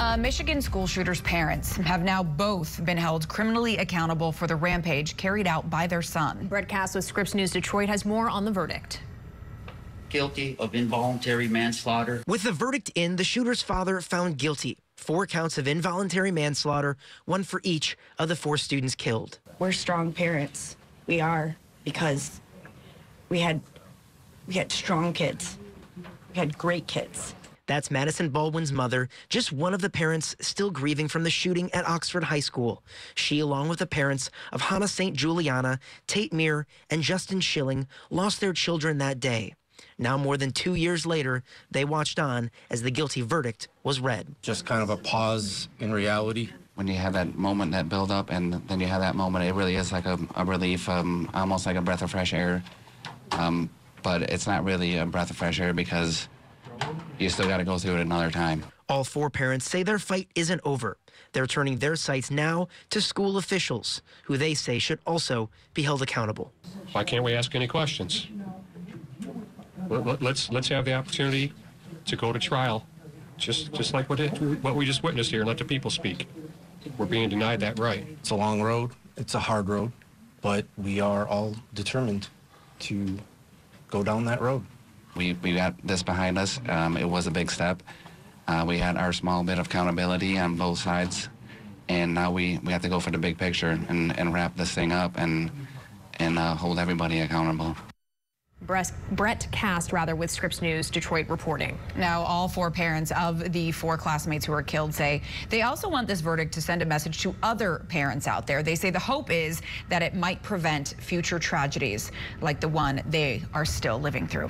Uh, Michigan school shooters' parents have now both been held criminally accountable for the rampage carried out by their son. Brett Kast with Scripps News Detroit has more on the verdict. Guilty of involuntary manslaughter. With the verdict in, the shooter's father found guilty. Four counts of involuntary manslaughter, one for each of the four students killed. We're strong parents. We are because we had we had strong kids. We had great kids. That's Madison Baldwin's mother, just one of the parents still grieving from the shooting at Oxford High School. She, along with the parents of Hannah St. Juliana, Tate Myre, and Justin Shilling, lost their children that day. Now, more than two years later, they watched on as the guilty verdict was read. Just kind of a pause in reality. When you have that moment, that build up, and then you have that moment, it really is like a, a relief, um, almost like a breath of fresh air. Um, but it's not really a breath of fresh air because you still got to go through it another time. All four parents say their fight isn't over. They're turning their sights now to school officials, who they say should also be held accountable. Why can't we ask any questions? Let's let's have the opportunity to go to trial, just just like what it, what we just witnessed here, and let the people speak. We're being denied that right. It's a long road. It's a hard road, but we are all determined to go down that road. We, we got this behind us. Um, it was a big step. Uh, we had our small bit of accountability on both sides, and now we, we have to go for the big picture and, and wrap this thing up and, and uh, hold everybody accountable. Brett Kast, rather, with Scripps News Detroit reporting. Now, all four parents of the four classmates who were killed say they also want this verdict to send a message to other parents out there. They say the hope is that it might prevent future tragedies like the one they are still living through.